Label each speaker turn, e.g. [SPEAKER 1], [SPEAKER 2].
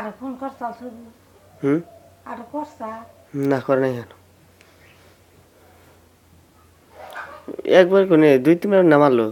[SPEAKER 1] আর phone করছাল শুধু?
[SPEAKER 2] হুম?
[SPEAKER 1] আর করছা?
[SPEAKER 2] না করে নাই কেন একবার কোনে দুই তিনবার নামালো।